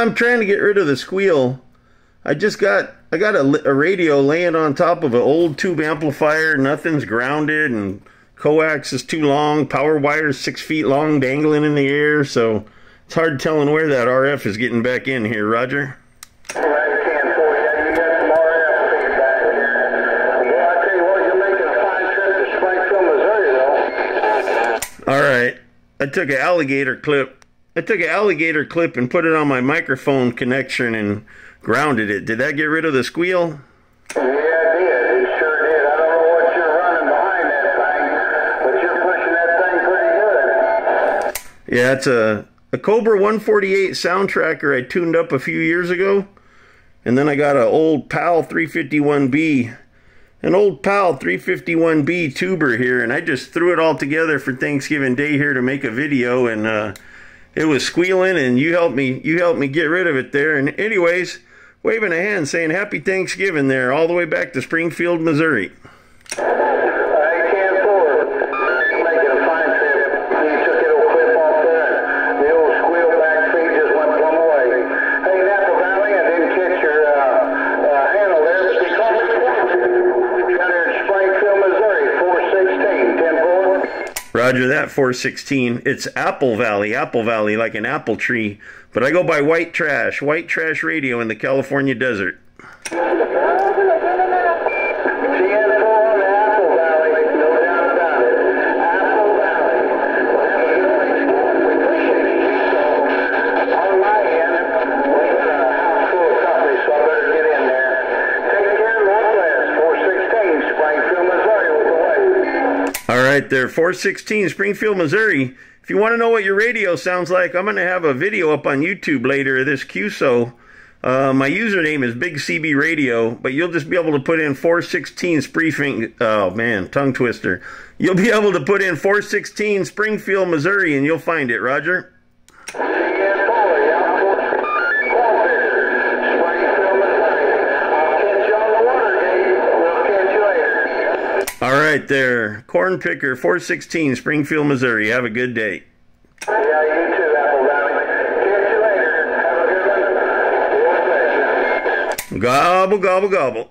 I'm trying to get rid of the squeal. I just got I got a, a radio laying on top of an old tube amplifier. Nothing's grounded, and coax is too long. Power wire's six feet long, dangling in the air. So it's hard telling where that RF is getting back in here, Roger. All right. I took an alligator clip. I took an alligator clip and put it on my microphone connection and grounded it. Did that get rid of the squeal? Yeah, it did. It sure did. I don't know what you're running behind that thing, but you're pushing that thing pretty good. Yeah, it's a, a Cobra 148 sound tracker I tuned up a few years ago. And then I got an old PAL 351B an old PAL 351B tuber here, and I just threw it all together for Thanksgiving Day here to make a video, and uh, it was squealing, and you helped me, you helped me get rid of it there. And anyways, waving a hand saying Happy Thanksgiving there, all the way back to Springfield, Missouri. Roger that, 416. It's Apple Valley, Apple Valley, like an apple tree. But I go by White Trash, White Trash Radio in the California desert. There, 416 Springfield, Missouri. If you want to know what your radio sounds like, I'm going to have a video up on YouTube later of this QSO. Uh, my username is Big CB Radio, but you'll just be able to put in 416 Springfield. Oh man, tongue twister. You'll be able to put in 416 Springfield, Missouri, and you'll find it, Roger. Right, there. Corn Picker, 416, Springfield, Missouri. Have a good day. Yeah. Gobble, gobble, gobble.